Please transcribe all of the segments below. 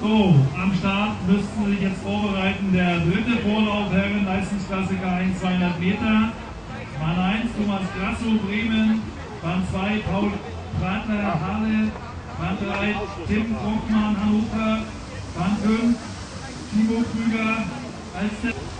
So, am Start müssten sich jetzt vorbereiten. Der dritte Vorlauf, Herren, Leistungsklasse K1 200 Meter. Bahn 1, Thomas Grasso, Bremen. Bahn 2, Paul Pratner, Halle. Bahn 3, Tim Kochmann, Hannover. Bahn 5, Timo Krüger, Alster.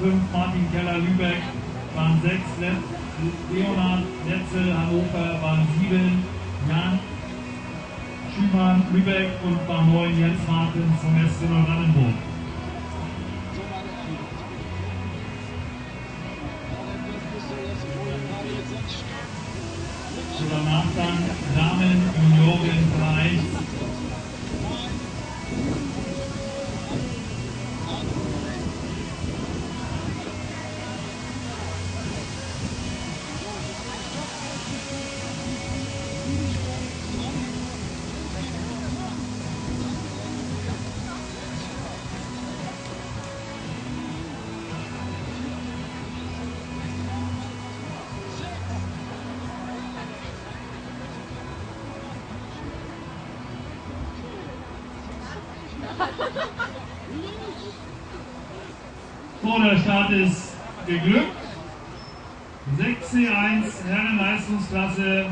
5 Martin Keller Lübeck, Bahn 6 Le Leonhard Netzel Hannover, Bahn 7 Jan Schümann Lübeck und Bahn 9 Jens Martins von Essen und Rannenburg. So, danach dann So, der Start ist geglückt. 6C1 Herrenleistungsklasse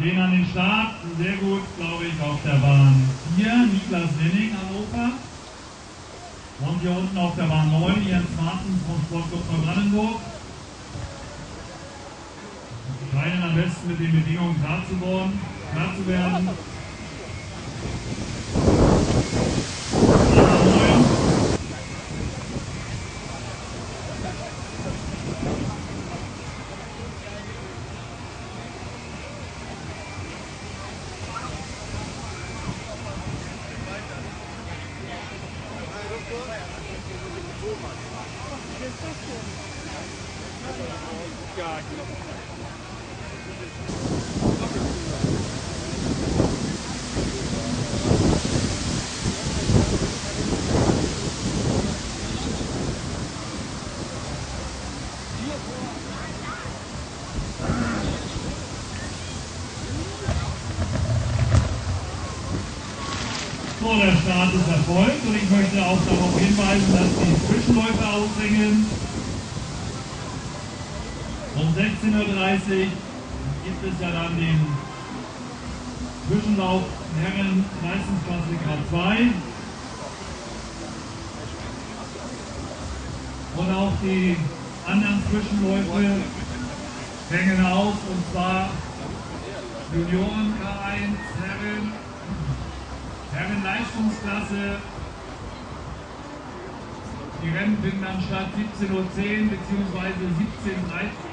gehen an den Start. Sehr gut, glaube ich, auf der Bahn 4. Niklas Wenning, Hannover. Und hier unten auf der Bahn 9 Jens Martens vom Sportclub Neubrandenburg. Die scheinen am besten mit den Bedingungen klar zu werden. Bahn 9. So, der Start ist erfolgt und ich möchte auch darauf hinweisen, dass die Zwischenläufe ausringen. Um 16.30 Uhr gibt es ja dann den Zwischenlauf Herren Leistungsklasse K2. Und auch die anderen Zwischenläufe hängen auf und zwar Junioren K1, Herren Herrenleistungsklasse. Die Rennen finden dann statt 17.10 Uhr bzw. 17.30 Uhr.